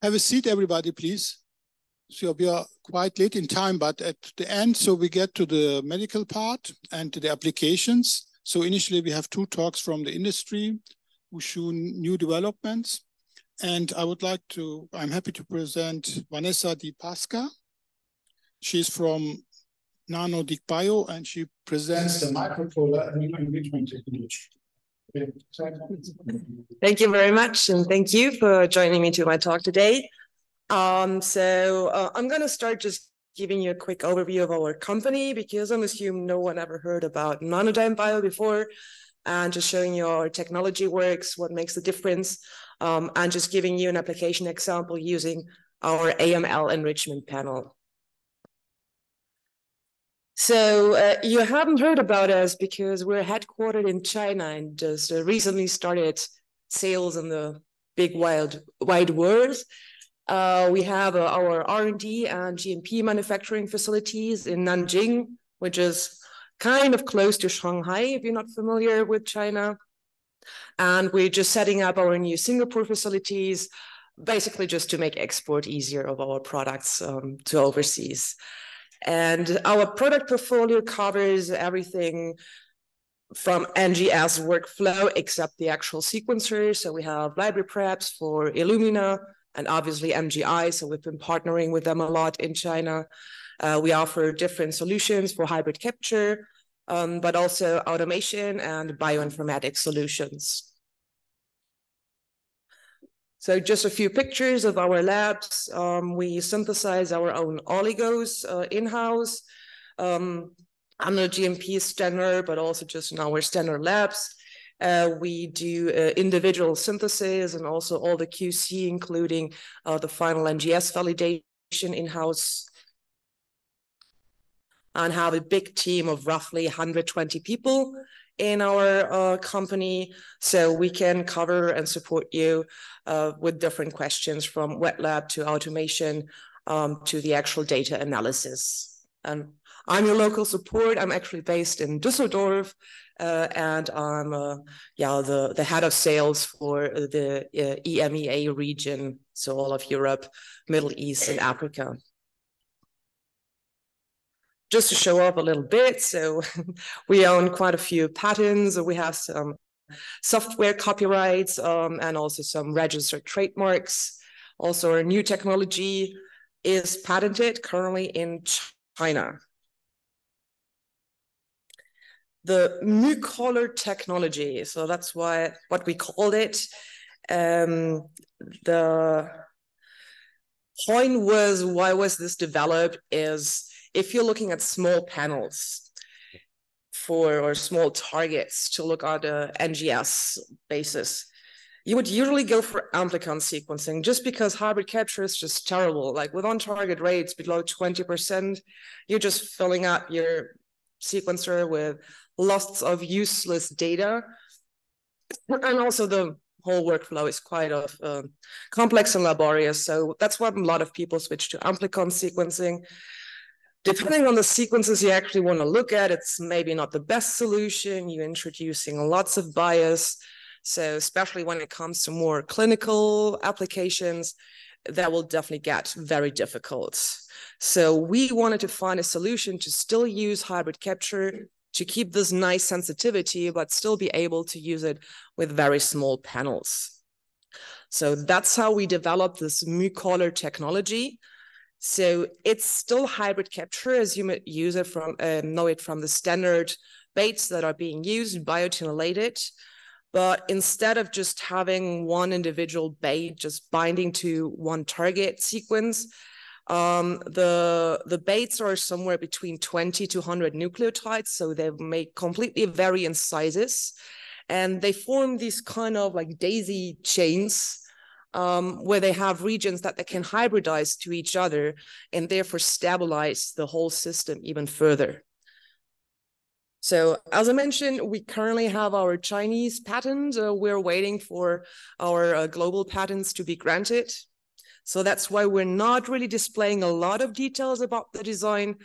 Have a seat, everybody, please. So we are quite late in time, but at the end, so we get to the medical part and to the applications. So initially we have two talks from the industry who show new developments. And I would like to, I'm happy to present Vanessa Di Pasco. She's from NanoDigm Bio and she presents the micropolar enrichment technology. Thank you very much, and thank you for joining me to my talk today. Um, so uh, I'm going to start just giving you a quick overview of our company because I'm assuming no one ever heard about NanoDigm Bio before, and just showing you our technology works, what makes the difference, um, and just giving you an application example using our AML enrichment panel. So uh, you haven't heard about us because we're headquartered in China and just uh, recently started sales in the big wild wide world. Uh, we have uh, our R&D and GMP manufacturing facilities in Nanjing, which is kind of close to Shanghai, if you're not familiar with China. And we're just setting up our new Singapore facilities, basically just to make export easier of our products um, to overseas. And our product portfolio covers everything from NGS workflow, except the actual sequencer. So we have library preps for Illumina and obviously MGI. So we've been partnering with them a lot in China. Uh, we offer different solutions for hybrid capture, um, but also automation and bioinformatics solutions. So just a few pictures of our labs. Um, we synthesize our own oligos uh, in-house. Um, a GMP standard, but also just in our standard labs. Uh, we do uh, individual synthesis and also all the QC, including uh, the final NGS validation in-house. And have a big team of roughly 120 people in our uh, company so we can cover and support you uh, with different questions from wet lab to automation um, to the actual data analysis. And I'm your local support. I'm actually based in Düsseldorf uh, and I'm uh, yeah the, the head of sales for the uh, EMEA region, so all of Europe, Middle East and Africa just to show up a little bit. So we own quite a few patents. We have some software copyrights um, and also some registered trademarks. Also, our new technology is patented currently in China. The μCaler technology, so that's why what we called it. Um, the point was why was this developed is if you're looking at small panels for or small targets to look at a NGS basis, you would usually go for amplicon sequencing just because hybrid capture is just terrible. Like with on-target rates below 20%, you're just filling up your sequencer with lots of useless data. And also the whole workflow is quite of uh, complex and laborious. So that's why a lot of people switch to amplicon sequencing depending on the sequences you actually want to look at, it's maybe not the best solution. You're introducing lots of bias. So especially when it comes to more clinical applications, that will definitely get very difficult. So we wanted to find a solution to still use hybrid capture to keep this nice sensitivity, but still be able to use it with very small panels. So that's how we developed this μCaler technology. So it's still hybrid capture as you might use it from uh, know it from the standard baits that are being used, biotinylated. But instead of just having one individual bait just binding to one target sequence, um, the the baits are somewhere between 20 to 100 nucleotides, so they may completely vary in sizes, and they form these kind of like daisy chains um, where they have regions that they can hybridize to each other and therefore stabilize the whole system even further. So as I mentioned, we currently have our Chinese patent. Uh, we're waiting for our uh, global patents to be granted. So that's why we're not really displaying a lot of details about the design,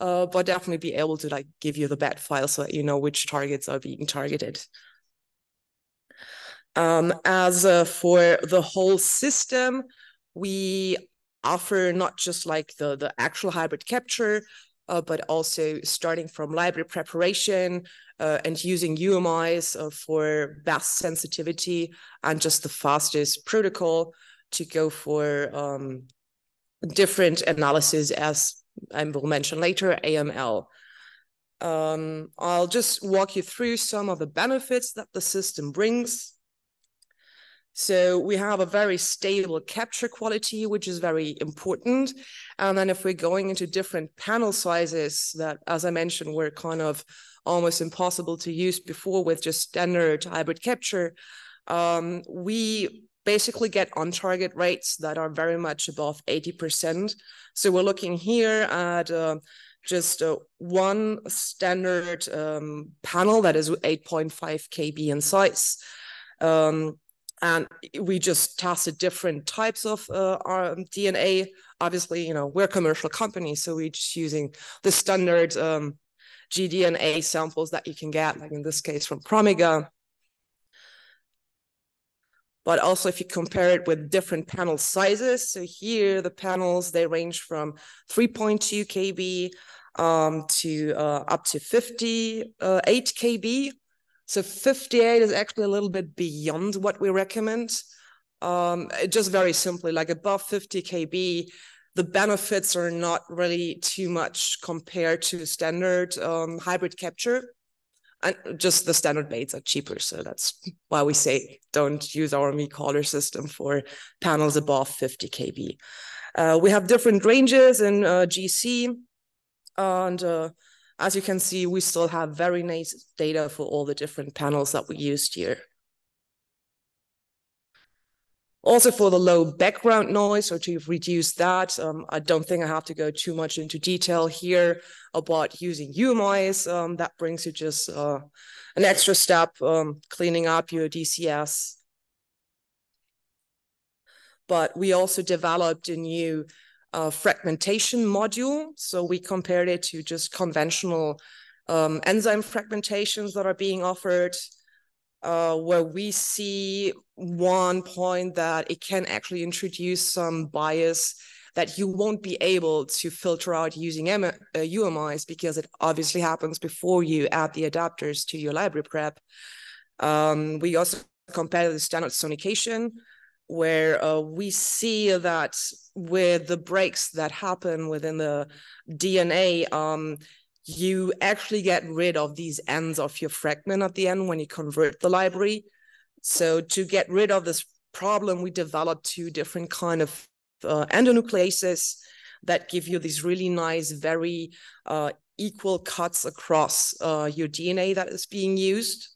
uh, but definitely be able to like give you the bat file so that you know which targets are being targeted. Um, as uh, for the whole system, we offer not just like the, the actual hybrid capture, uh, but also starting from library preparation uh, and using UMIs uh, for best sensitivity and just the fastest protocol to go for um, different analysis as I will mention later, AML. Um, I'll just walk you through some of the benefits that the system brings. So we have a very stable capture quality, which is very important. And then if we're going into different panel sizes that, as I mentioned, were kind of almost impossible to use before with just standard hybrid capture, um, we basically get on target rates that are very much above 80%. So we're looking here at uh, just uh, one standard um, panel that is 8.5 KB in size. Um, and we just tested different types of uh, DNA. Obviously, you know, we're a commercial company, so we're just using the standard um, gDNA samples that you can get, like in this case from Promega. But also if you compare it with different panel sizes, so here the panels, they range from 3.2 KB um, to uh, up to 58 uh, KB. So 58 is actually a little bit beyond what we recommend. Um, just very simply, like above 50 kb, the benefits are not really too much compared to standard um, hybrid capture. And just the standard baits are cheaper. So that's why we say don't use our μCaler system for panels above 50 kb. Uh, we have different ranges in uh, GC and uh, as you can see, we still have very nice data for all the different panels that we used here. Also for the low background noise or to reduce that, um, I don't think I have to go too much into detail here about using UMIs. Um, that brings you just uh, an extra step, um, cleaning up your DCS. But we also developed a new uh, fragmentation module. So we compared it to just conventional um, enzyme fragmentations that are being offered, uh, where we see one point that it can actually introduce some bias that you won't be able to filter out using M uh, UMIs because it obviously happens before you add the adapters to your library prep. Um, we also compared the standard sonication where uh, we see that with the breaks that happen within the DNA, um, you actually get rid of these ends of your fragment at the end when you convert the library. So to get rid of this problem, we developed two different kind of uh, endonucleases that give you these really nice, very uh, equal cuts across uh, your DNA that is being used.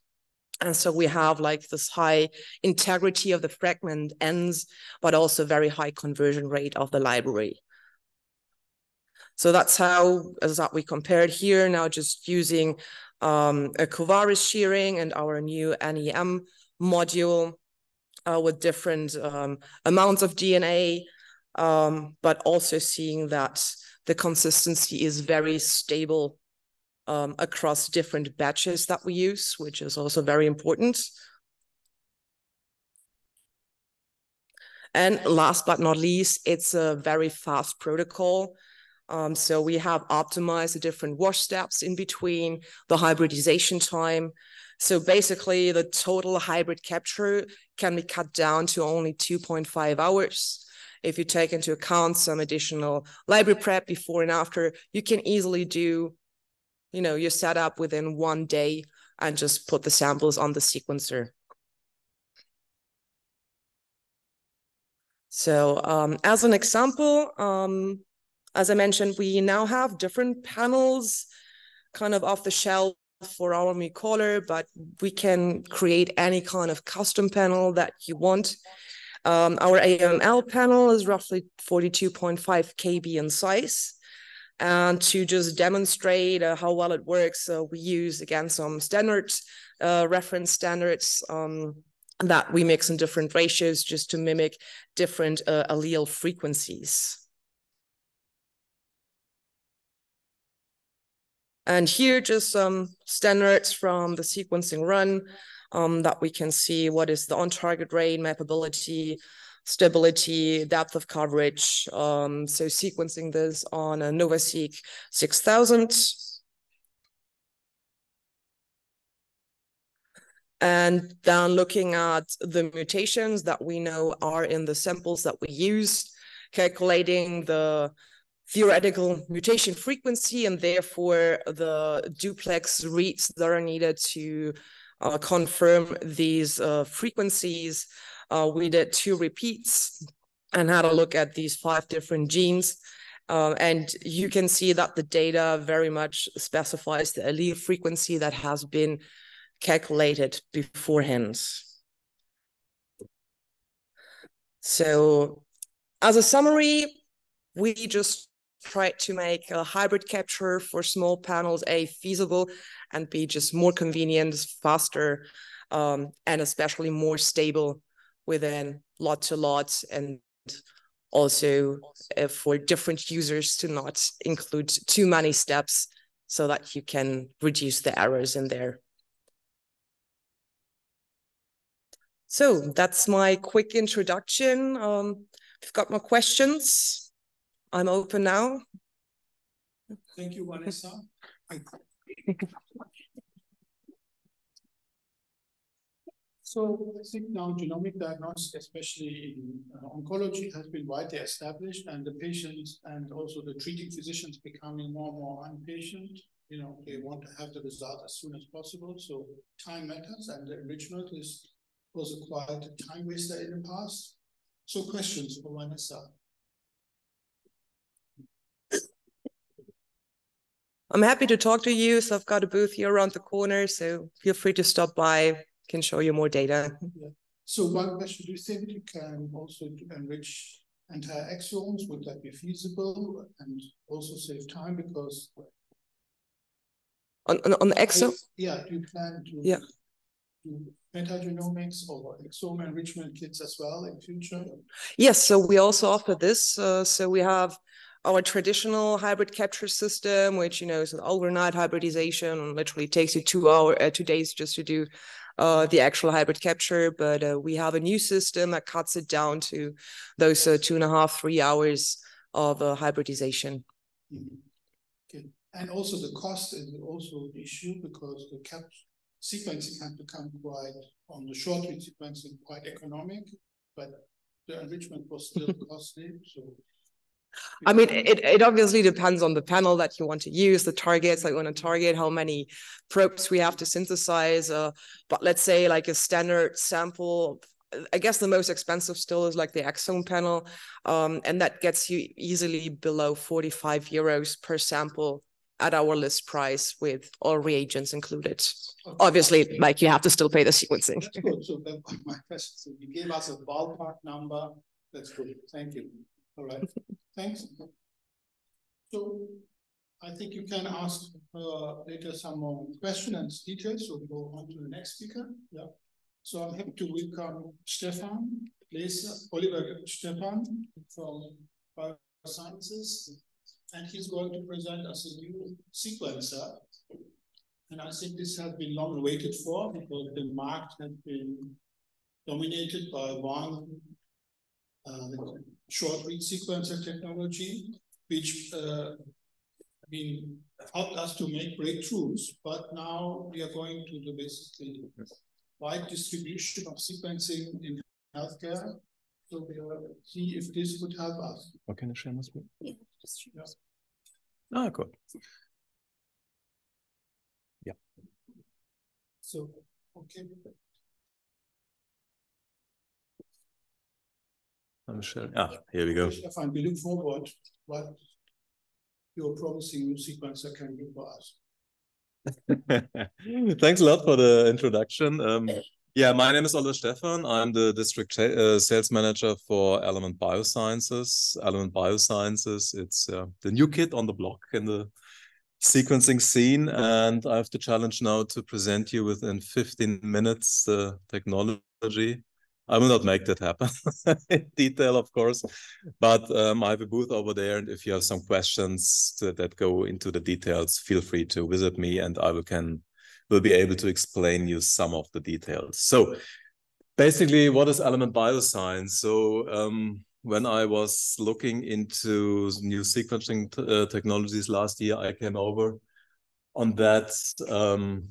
And so we have like this high integrity of the fragment ends, but also very high conversion rate of the library. So that's how, as that we compared here, now just using um, a Covaris shearing and our new NEM module uh, with different um, amounts of DNA, um, but also seeing that the consistency is very stable um, across different batches that we use, which is also very important. And last but not least, it's a very fast protocol. Um, so we have optimized the different wash steps in between the hybridization time. So basically the total hybrid capture can be cut down to only 2.5 hours. If you take into account some additional library prep before and after, you can easily do you know, you set up within one day and just put the samples on the sequencer. So um, as an example, um, as I mentioned, we now have different panels kind of off the shelf for our μCaler, but we can create any kind of custom panel that you want. Um, our AML panel is roughly 42.5 KB in size. And to just demonstrate uh, how well it works, uh, we use again some standard uh, reference standards um, that we mix in different ratios just to mimic different uh, allele frequencies. And here just some standards from the sequencing run um, that we can see what is the on-target rate, mapability, stability, depth of coverage. Um, so sequencing this on a NovaSeq 6000. And then looking at the mutations that we know are in the samples that we use, calculating the theoretical mutation frequency and therefore the duplex reads that are needed to uh, confirm these uh, frequencies. Uh, we did two repeats and had a look at these five different genes. Uh, and you can see that the data very much specifies the allele frequency that has been calculated beforehand. So as a summary, we just tried to make a hybrid capture for small panels A feasible and B just more convenient, faster, um, and especially more stable within lot to lot and also uh, for different users to not include too many steps so that you can reduce the errors in there. So that's my quick introduction. Um, if you've got more questions, I'm open now. Thank you, Vanessa. So I think now genomic diagnostics, especially in uh, oncology, has been widely established, and the patients and also the treating physicians becoming more and more impatient. You know, they want to have the result as soon as possible. So time matters, and the enrichment is was a quite a time waster in the past. So questions for Vanessa. I'm happy to talk to you. So I've got a booth here around the corner. So feel free to stop by. Can show you more data. Yeah. So one question: Do you think you can also enrich entire exomes? Would that be feasible and also save time because on on, on the exome? Yeah. Do you plan to? Yeah. Do metagenomics or exome enrichment kits as well in future? Yes. So we also offer this. Uh, so we have our traditional hybrid capture system, which you know is an overnight hybridization, literally takes you two hour, uh, two days just to do uh, the actual hybrid capture. But uh, we have a new system that cuts it down to those uh, two and a half, three hours of uh, hybridization. Mm -hmm. Okay, and also the cost is also an issue because the cap sequencing has become quite on the short read sequencing quite economic, but the enrichment was still costly. So I mean, it, it obviously depends on the panel that you want to use, the targets that you want to target, how many probes we have to synthesize. Uh, but let's say like a standard sample, I guess the most expensive still is like the exome panel. Um, and that gets you easily below 45 euros per sample at our list price with all reagents included. Okay. Obviously, like you have to still pay the sequencing. That's good. So that my question. So you gave us a ballpark number. That's good. Thank you. All right. Thanks. So I think you can ask uh, later some more questions and details. So we'll go on to the next speaker. Yeah. So I'm happy to welcome Stefan Leser, Oliver Stephan from Biosciences. And he's going to present us a new sequencer. And I think this has been long waited for because the market has been dominated by one short read sequencer technology, which uh, I mean helped us to make breakthroughs. But now we are going to the basically wide distribution of sequencing in healthcare. So we will see if this would help us. What can I share this with? Yeah, just yeah. Ah, cool. Yeah. So, okay. I'm sure. Ah, here we go. Stephan, we look forward what your promising new sequencer can do for us. Thanks a lot for the introduction. Um, yeah, my name is Oliver Stephan. I'm the district uh, sales manager for Element Biosciences. Element Biosciences, it's uh, the new kid on the block in the sequencing scene. And I have the challenge now to present you within 15 minutes the technology I will not make that happen in detail, of course, but um, I have a booth over there. And if you have some questions to, that go into the details, feel free to visit me and I will can will be able to explain you some of the details. So basically, what is element bioscience? So um, when I was looking into new sequencing uh, technologies last year, I came over on that um,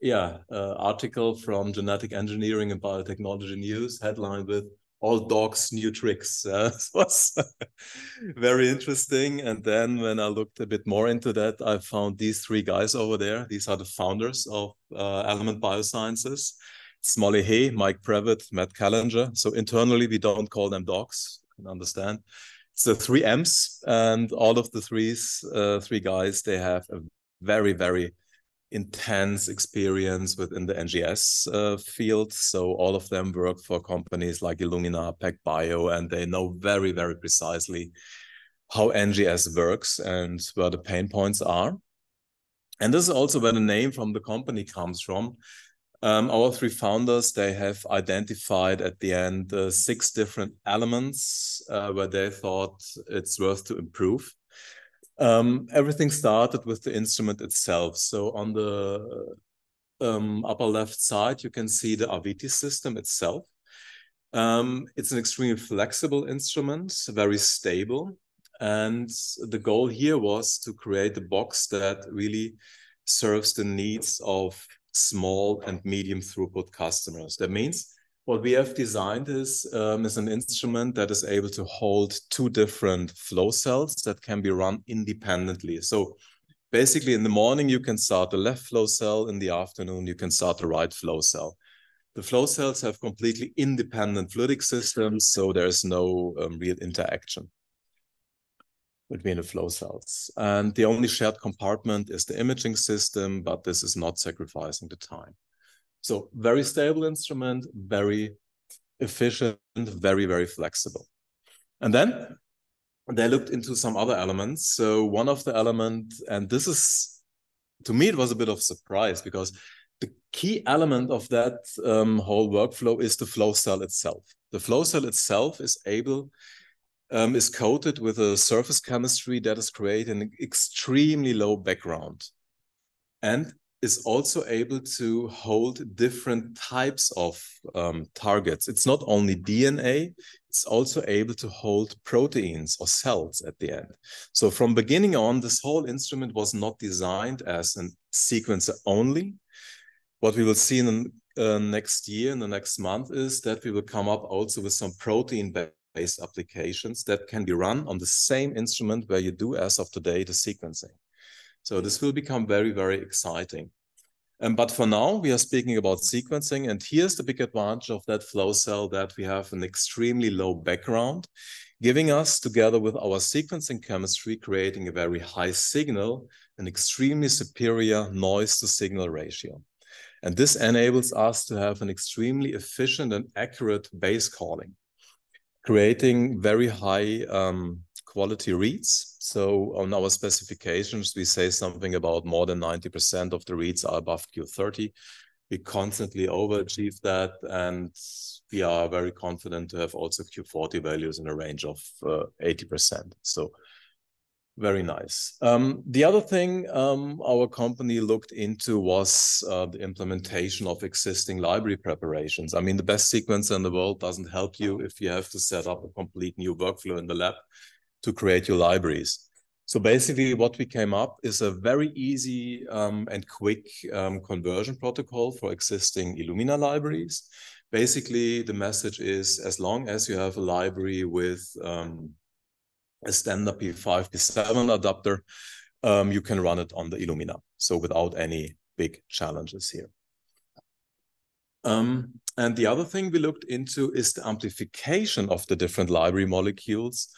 yeah uh, article from Genetic Engineering and Biotechnology News, headline with "All Dogs New Tricks." Uh, was very interesting. And then when I looked a bit more into that, I found these three guys over there. These are the founders of uh, Element Biosciences. It's Molly He, Mike Previte, Matt Kellinger. So internally, we don't call them dogs. You can understand. It's the three M's, and all of the threes, uh, three guys, they have a very, very intense experience within the NGS uh, field. So all of them work for companies like Illumina, PacBio, and they know very, very precisely how NGS works and where the pain points are. And this is also where the name from the company comes from. Um, our three founders, they have identified at the end uh, six different elements uh, where they thought it's worth to improve. Um, everything started with the instrument itself. So on the um, upper left side, you can see the Aviti system itself. Um, it's an extremely flexible instrument, very stable. And the goal here was to create a box that really serves the needs of small and medium throughput customers. That means what we have designed is, um, is an instrument that is able to hold two different flow cells that can be run independently. So basically in the morning, you can start the left flow cell. In the afternoon, you can start the right flow cell. The flow cells have completely independent fluidic systems, so there's no um, real interaction between the flow cells. And the only shared compartment is the imaging system, but this is not sacrificing the time. So very stable instrument, very efficient, very, very flexible. And then they looked into some other elements. So one of the element, and this is, to me, it was a bit of surprise because the key element of that um, whole workflow is the flow cell itself. The flow cell itself is able, um, is coated with a surface chemistry that is creating an extremely low background. And is also able to hold different types of um, targets. It's not only DNA, it's also able to hold proteins or cells at the end. So from beginning on, this whole instrument was not designed as a sequencer only. What we will see in the uh, next year, in the next month, is that we will come up also with some protein-based applications that can be run on the same instrument where you do, as of today, the sequencing. So this will become very, very exciting. Um, but for now, we are speaking about sequencing. And here's the big advantage of that flow cell that we have an extremely low background, giving us, together with our sequencing chemistry, creating a very high signal, an extremely superior noise to signal ratio. And this enables us to have an extremely efficient and accurate base calling, creating very high um, quality reads. So on our specifications, we say something about more than 90% of the reads are above Q30. We constantly overachieve that, and we are very confident to have also Q40 values in a range of uh, 80%. So very nice. Um, the other thing um, our company looked into was uh, the implementation of existing library preparations. I mean, the best sequencer in the world doesn't help you if you have to set up a complete new workflow in the lab to create your libraries. So basically what we came up is a very easy um, and quick um, conversion protocol for existing Illumina libraries. Basically, the message is as long as you have a library with um, a standard P5, P7 adapter, um, you can run it on the Illumina. So without any big challenges here. Um, and the other thing we looked into is the amplification of the different library molecules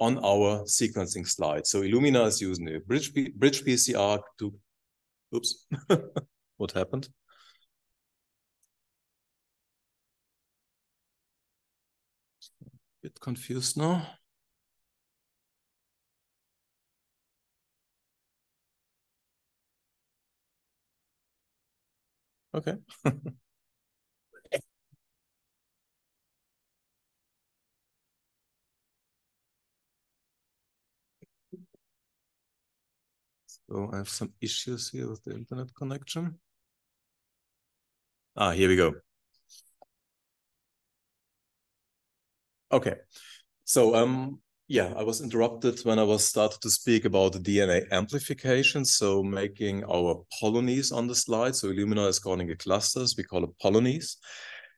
on our sequencing slide. So Illumina is using a bridge, bridge PCR to, oops, what happened? Bit confused now. Okay. So I have some issues here with the internet connection. Ah, here we go. Okay. So um yeah, I was interrupted when I was started to speak about the DNA amplification. So making our polonies on the slide. So Illumina is calling it clusters. We call it polonies.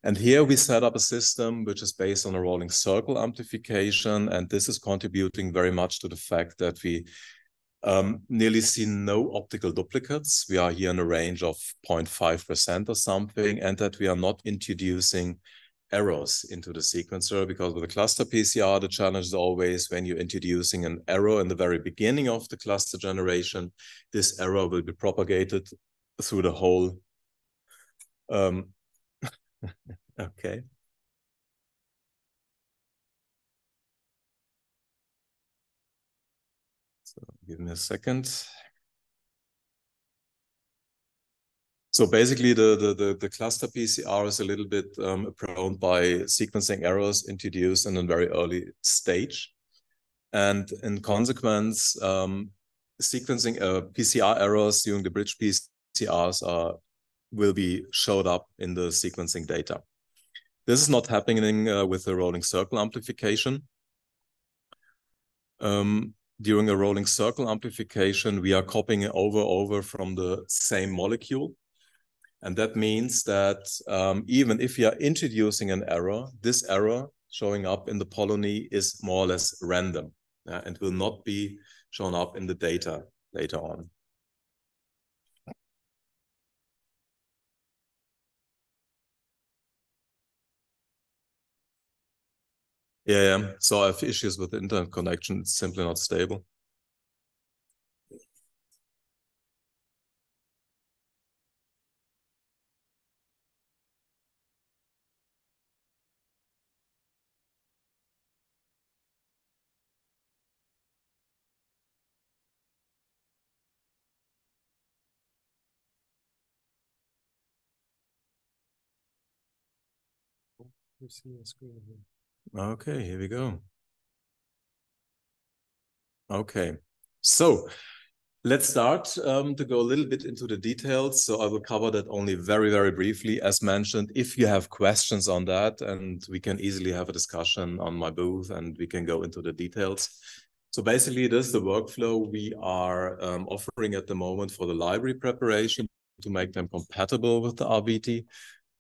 And here we set up a system which is based on a rolling circle amplification. And this is contributing very much to the fact that we um, nearly see no optical duplicates. We are here in a range of 0.5% or something, and that we are not introducing errors into the sequencer because with the cluster PCR, the challenge is always when you're introducing an error in the very beginning of the cluster generation, this error will be propagated through the whole. Um, okay. So give me a second. So basically, the, the, the, the, cluster PCR is a little bit um, prone by sequencing errors introduced in a very early stage. And in consequence, um, sequencing uh, PCR errors during the bridge PCRs are, will be showed up in the sequencing data. This is not happening uh, with the rolling circle amplification. Um, during a rolling circle amplification, we are copying over over from the same molecule. And that means that um, even if you are introducing an error, this error showing up in the polony is more or less random uh, and will not be shown up in the data later on. Yeah, yeah, so I have issues with the internet connection. It's simply not stable. You see the screen here. Okay, here we go. Okay, so let's start um, to go a little bit into the details. So I will cover that only very, very briefly. As mentioned, if you have questions on that, and we can easily have a discussion on my booth and we can go into the details. So basically, this is the workflow we are um, offering at the moment for the library preparation to make them compatible with the AVITI.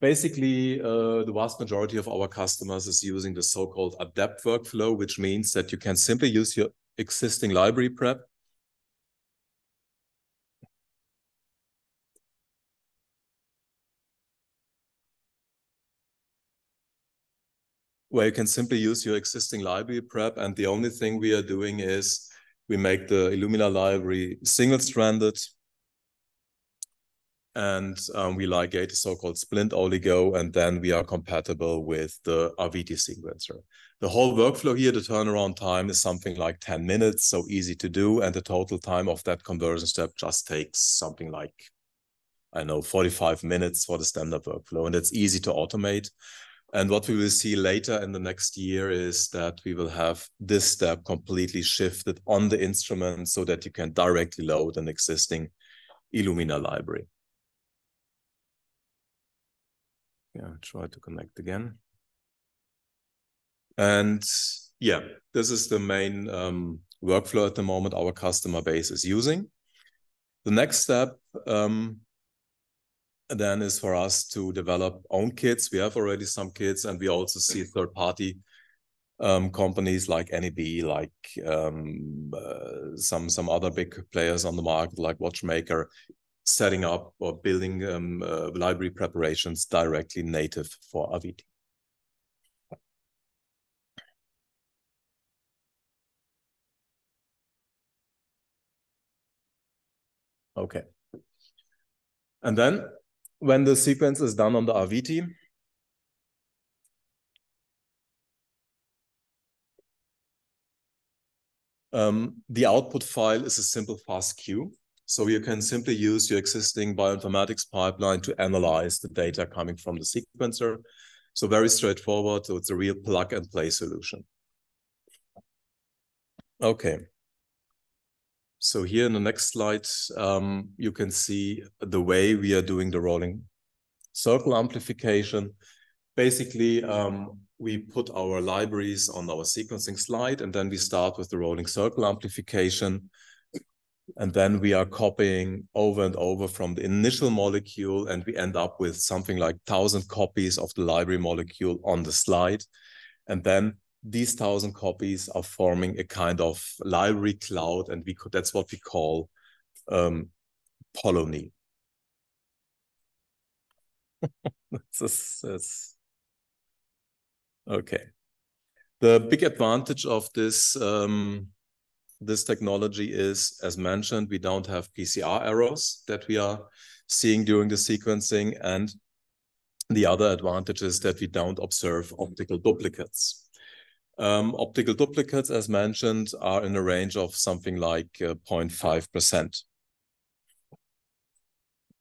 Basically, uh, the vast majority of our customers is using the so-called adapt workflow, which means that you can simply use your existing library prep where you can simply use your existing library prep. And the only thing we are doing is we make the Illumina library single-stranded and um, we ligate a so-called splint oligo, and then we are compatible with the AVITI sequencer. The whole workflow here, the turnaround time is something like 10 minutes, so easy to do, and the total time of that conversion step just takes something like, I know, 45 minutes for the standard workflow, and it's easy to automate. And what we will see later in the next year is that we will have this step completely shifted on the instrument so that you can directly load an existing Illumina library. Yeah, try to connect again. And yeah, this is the main um, workflow at the moment our customer base is using. The next step um, then is for us to develop own kits. We have already some kits, and we also see third-party um, companies like NEB, like um, uh, some some other big players on the market, like Watchmaker, setting up or building um, uh, library preparations directly native for AVITI. Okay. And then when the sequence is done on the AVITI, um, the output file is a simple FASTQ. So you can simply use your existing bioinformatics pipeline to analyze the data coming from the sequencer. So very straightforward. So it's a real plug and play solution. Okay. So here in the next slide, um, you can see the way we are doing the rolling circle amplification. Basically, um, we put our libraries on our sequencing slide, and then we start with the rolling circle amplification. And then we are copying over and over from the initial molecule, and we end up with something like 1,000 copies of the library molecule on the slide. And then these 1,000 copies are forming a kind of library cloud, and we could, that's what we call um, Polony. this is, okay. The big advantage of this um, this technology is, as mentioned, we don't have PCR errors that we are seeing during the sequencing. And the other advantage is that we don't observe optical duplicates. Um, optical duplicates, as mentioned, are in a range of something like 0.5%.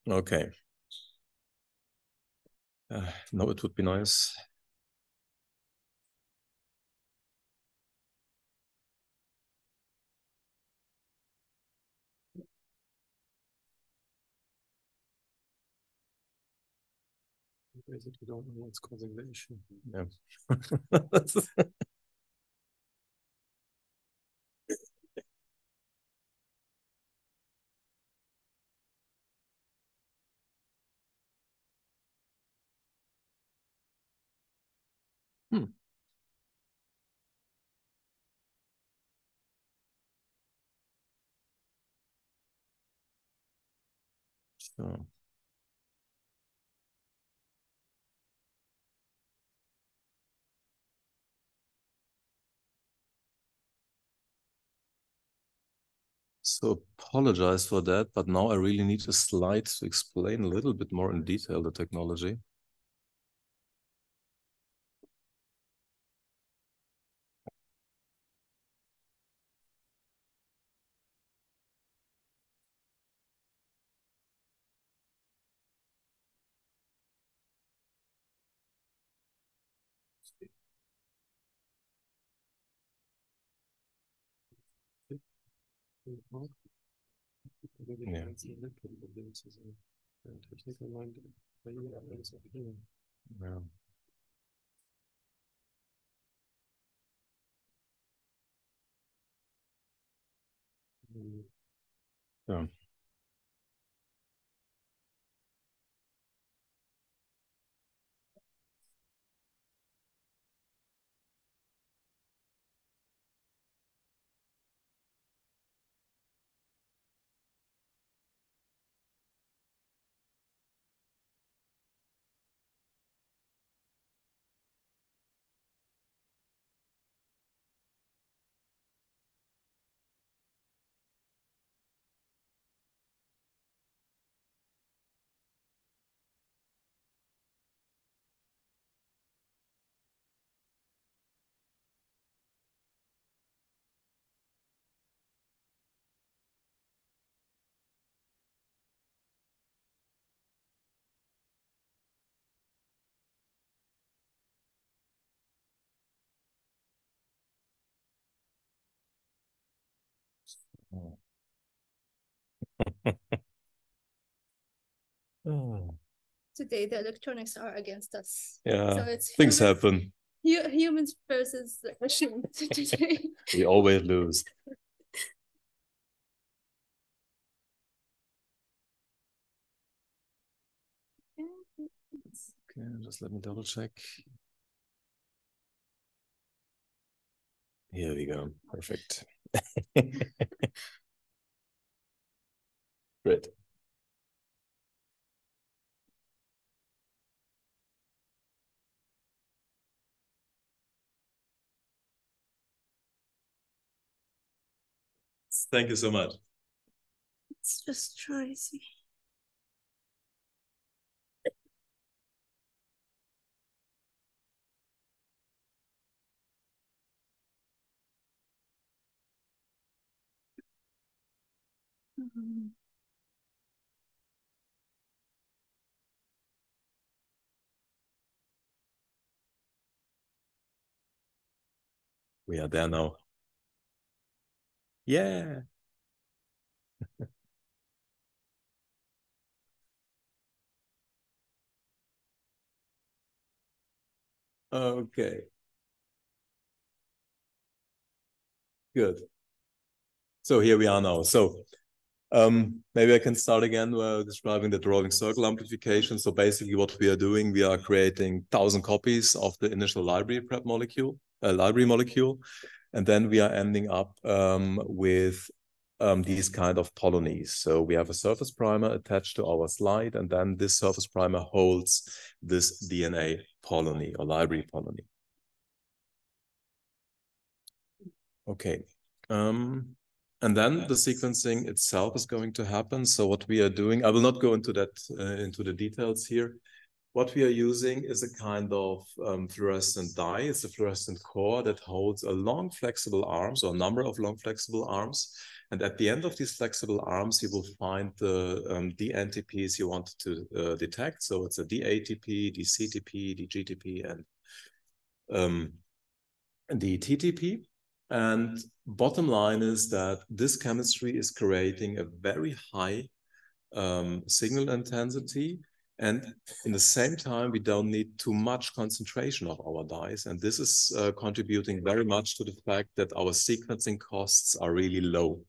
Uh, okay. Uh, no, it would be nice basically don't know what's causing the issue. Yeah. hmm. So. So apologize for that, but now I really need a slide to explain a little bit more in detail the technology. Ja. Techniker meint, bei ihr alles erklären. Ja. Ja. Mm. Today the electronics are against us. Yeah, so it's things humans, happen. Humans versus machines today. we always lose. Okay, just let me double check. Here we go. Perfect. Great. Thank you so much. Let's just try Mm-hmm. We are there now. Yeah. Okay. Good. So here we are now. So um, maybe I can start again uh, describing the rolling circle amplification. So basically what we are doing, we are creating 1000 copies of the initial library prep molecule, uh, library molecule. And then we are ending up um, with um, these kind of polonies. So we have a surface primer attached to our slide, and then this surface primer holds this DNA polony or library polony. Okay. Um, and then the sequencing itself is going to happen. So what we are doing, I will not go into that, uh, into the details here. What we are using is a kind of um, fluorescent dye. It's a fluorescent core that holds a long flexible arms or a number of long flexible arms. And at the end of these flexible arms, you will find the um, DNTPs you want to uh, detect. So it's a DATP, DCTP, DGTP, and um, the TTP. And bottom line is that this chemistry is creating a very high um, signal intensity. And in the same time, we don't need too much concentration of our dyes. And this is uh, contributing very much to the fact that our sequencing costs are really low.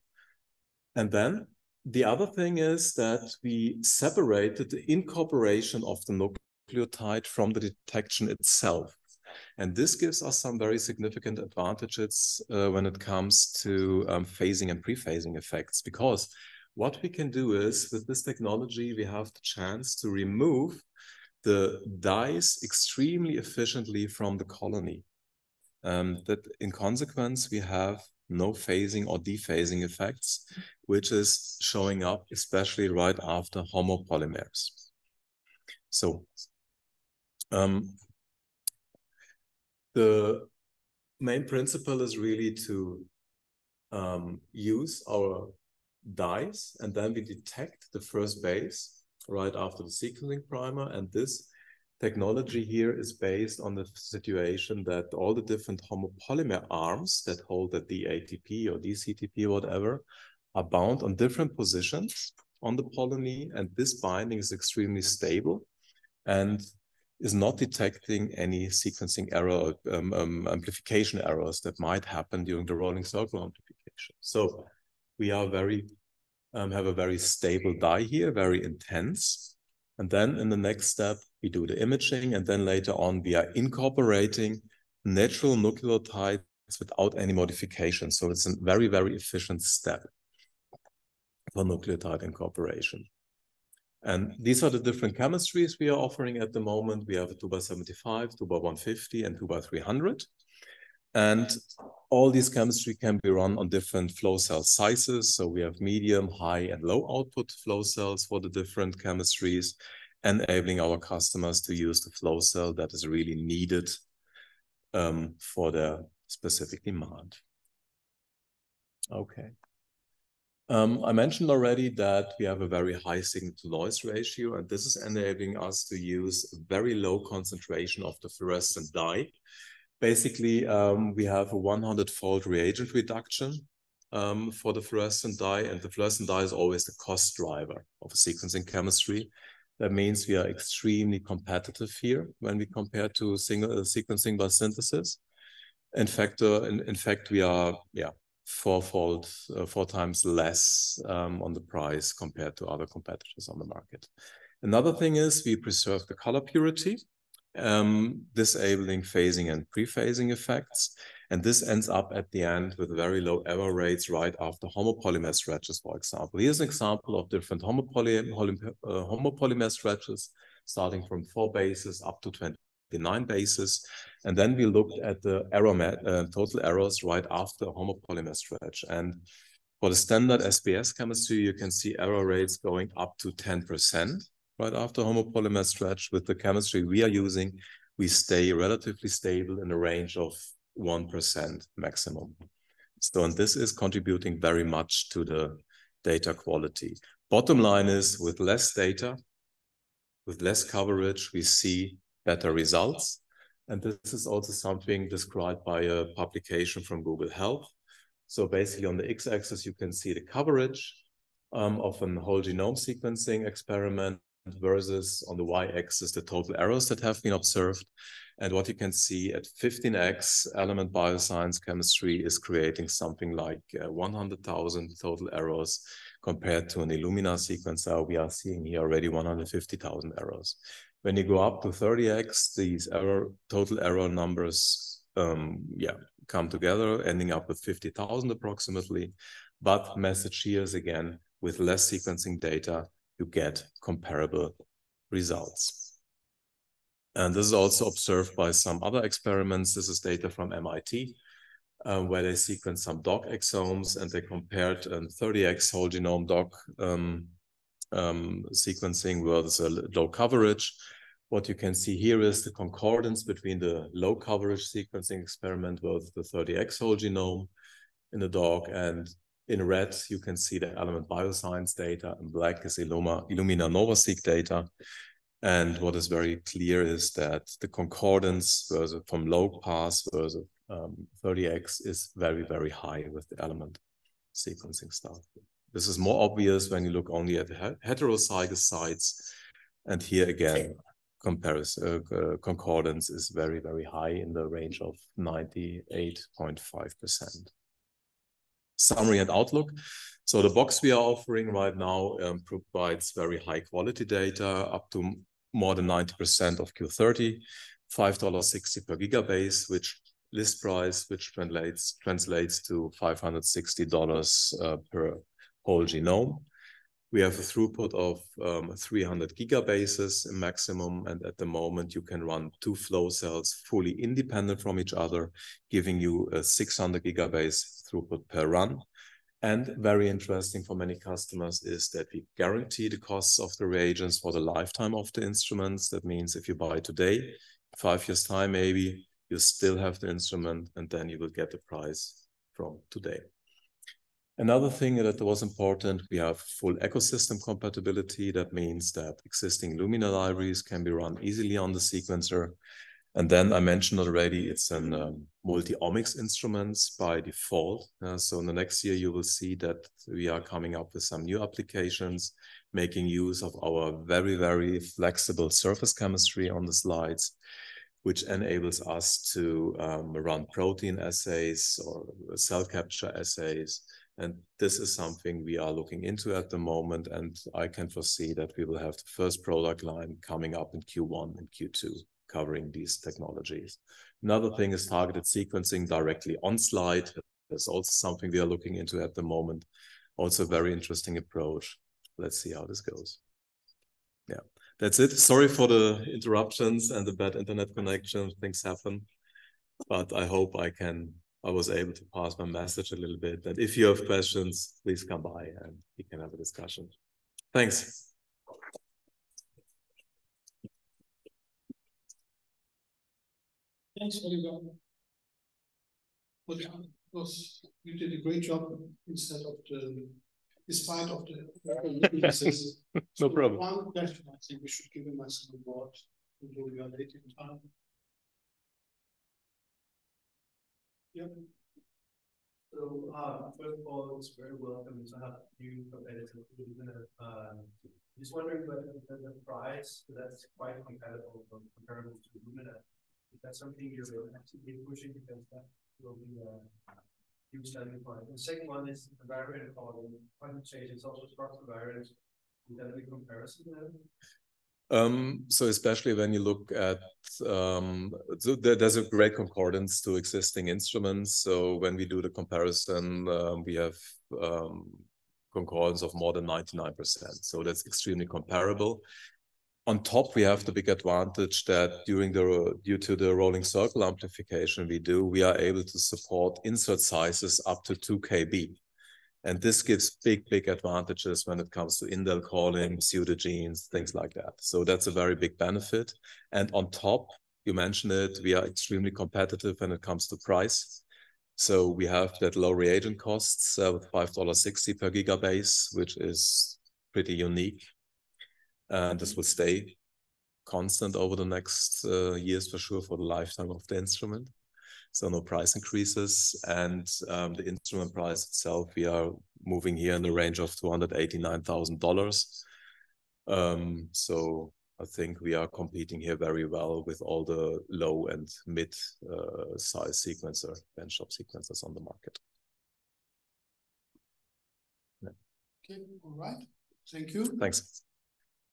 And then the other thing is that we separated the incorporation of the nucleotide from the detection itself. And this gives us some very significant advantages uh, when it comes to um, phasing and pre-phasing effects, because what we can do is with this technology, we have the chance to remove the dyes extremely efficiently from the polony. Um, that in consequence, we have no phasing or dephasing effects, which is showing up especially right after homopolymers. So um, the main principle is really to um, use our dyes and then we detect the first base right after the sequencing primer. And this technology here is based on the situation that all the different homopolymer arms that hold the DATP or DCTP whatever are bound on different positions on the polony and this binding is extremely stable. And is not detecting any sequencing error um, um, amplification errors that might happen during the rolling circle amplification. So we are very um, have a very stable dye here, very intense. And then in the next step, we do the imaging, and then later on, we are incorporating natural nucleotides without any modification. So it's a very, very efficient step for nucleotide incorporation. And these are the different chemistries we are offering at the moment. We have a 2 by 75, 2 by 150, and 2 by 300. And all these chemistry can be run on different flow cell sizes. So we have medium, high, and low output flow cells for the different chemistries enabling our customers to use the flow cell that is really needed um, for their specific demand. Okay. Um, I mentioned already that we have a very high signal to noise ratio, and this is enabling us to use very low concentration of the fluorescent dye. Basically, um, we have a 100-fold reagent reduction um, for the fluorescent dye, and the fluorescent dye is always the cost driver of a sequencing chemistry. That means we are extremely competitive here when we compare to single uh, sequencing by synthesis. In fact, uh, in, in, fact, we are yeah fourfold, uh, four times less um, on the price compared to other competitors on the market. Another thing is we preserve the color purity, um, disabling phasing and pre-phasing effects. And this ends up at the end with very low error rates right after homopolymer stretches, for example. Here's an example of different homopoly uh, homopolymer stretches, starting from four bases up to 29 bases. And then we looked at the error uh, total errors right after homopolymer stretch. And for the standard SBS chemistry, you can see error rates going up to 10% right after homopolymer stretch. With the chemistry we are using, we stay relatively stable in a range of 1% maximum. So, and this is contributing very much to the data quality. Bottom line is with less data, with less coverage, we see better results. And this is also something described by a publication from Google Health. So basically on the x-axis, you can see the coverage um, of a whole genome sequencing experiment. versus on the y-axis, the total errors that have been observed. And what you can see at 15x, Element Bioscience Chemistry is creating something like uh, 100,000 total errors compared to an Illumina sequencer. We are seeing here already 150,000 errors. When you go up to 30x, these error total error numbers, um, yeah, come together, ending up with 50,000 approximately. But message here is again, with less sequencing data, you get comparable results. And this is also observed by some other experiments. This is data from MIT, uh, where they sequenced some dog exomes and they compared a 30x whole genome dog um, um, sequencing versus a low coverage. What you can see here is the concordance between the low coverage sequencing experiment with the 30x whole genome in the dog. And in red, you can see the element bioscience data. In black is Illuma, Illumina NovaSeq data. And what is very clear is that the concordance versus from low pass versus um, 30x is very, very high with the element sequencing stuff. This is more obvious when you look only at heterozygous sites. And here again, comparison uh, uh, concordance is very, very high in the range of 98.5%. Summary and outlook. So the box we are offering right now um, provides very high quality data up to more than 90% of Q30, $5.60 per gigabase, which list price, which translates translates to $560 uh, per whole genome. We have a throughput of um, 300 gigabases maximum, and at the moment you can run two flow cells fully independent from each other, giving you a 600 gigabase throughput per run. And very interesting for many customers is that we guarantee the costs of the reagents for the lifetime of the instruments. That means if you buy today, five years time maybe, you still have the instrument and then you will get the price from today. Another thing that was important, we have full ecosystem compatibility. That means that existing Illumina libraries can be run easily on the sequencer. And then I mentioned already, it's an um, multi-omics instruments by default. Uh, so in the next year, you will see that we are coming up with some new applications, making use of our very, very flexible surface chemistry on the slides, which enables us to um, run protein assays or cell capture assays and this is something we are looking into at the moment, and I can foresee that we will have the first product line coming up in Q1 and Q2 covering these technologies. Another thing is targeted sequencing directly on slide. That's also something we are looking into at the moment. Also very interesting approach. Let's see how this goes. Yeah, that's it. Sorry for the interruptions and the bad internet connection. Things happen, but I hope I can I was able to pass my message a little bit. that if you have questions, please come by and we can have a discussion. Thanks. Thanks, Oliver. But was you did a great job instead of the despite of the no problem. One question I think we should give him as an award, although we are late in time. Yep. So, uh, first of all, it's very welcome to have new competitors. Um, just wondering whether the, price that's quite compatible comparable to Illumina. Is that something you're actively pushing because that will be a huge selling point? The second one is the variant calling. Climate change is also structural variants. Is that comparison? Um, so especially when you look at um, so there's a great concordance to existing instruments. So when we do the comparison, um, we have um, concordance of more than 99%. So that's extremely comparable. On top, we have the big advantage that during the due to the rolling circle amplification we do, we are able to support insert sizes up to 2 kb. And this gives big, big advantages when it comes to indel calling, pseudogenes, things like that. So that's a very big benefit. And on top, you mentioned it, we are extremely competitive when it comes to price. So we have that low reagent costs uh, with $5.60 per gigabase, which is pretty unique. And this will stay constant over the next uh, years for sure for the lifetime of the instrument so no price increases. And um, the instrument price itself, we are moving here in the range of $289,000. Um, so I think we are competing here very well with all the low and mid uh, size sequencer, benchtop sequencers on the market. Okay, all right. Thank you. Thanks.